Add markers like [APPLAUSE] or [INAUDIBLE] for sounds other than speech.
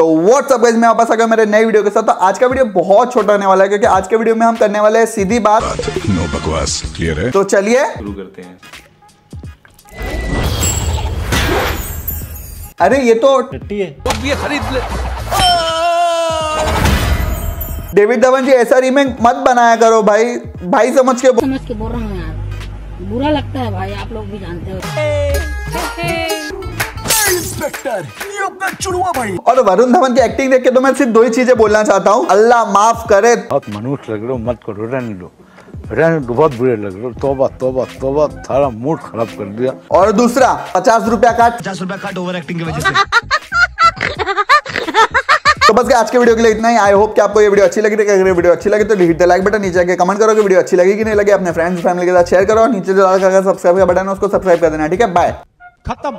तो WhatsApp guys मैं वापस आ गया मेरे नए वीडियो के साथ। तो आज का वीडियो बहुत छोटा होने वाला है क्योंकि आज के वीडियो में हम करने वाले हैं सीधी बात। नो बकवास क्लियर है तो चलिए। शुरू करते हैं। अरे ये तो डेविड धवन जी ऐसा रीमेक मत बनाया करो भाई। भाई समझ के समझ के बोल रहा हूँ यार। बुरा लगता है भाई आप लोग भी जानते हो। और वरुण धवन की एक्टिंग देख के तो मैं सिर्फ़ दो ही चीज़ें बोलना चाहता हूँ। अल्लाह माफ़ करे। बहुत मनुष्य लग रहे हो मत करो रहने दो। रहने दो बहुत बुरे लग रहे हो। तोबा तोबा तोबा सारा मूड खराब कर दिया। और दूसरा पचास रुपया काट। पचास रुपया काट ओवर एक्टिंग की वजह से। [LAUGHS] तो बस आज के वीडियो के लिए इतना ही। आई होप कि आपको ये वीडियो अच्छी लगी। अगर ये वीडियो अच्छी लगी तो हिट द लाइक बटन नीचे आके कमेंट करो कि वीडियो अच्छी लगी कि नहीं लगी। अपने फ्रेंड्स फैमिली के साथ शेयर करो। और नीचे जो लाल का सब्सक्राइब का बटन है उसको सब्सक्राइब कर देना ठीक है? बाय खत्म।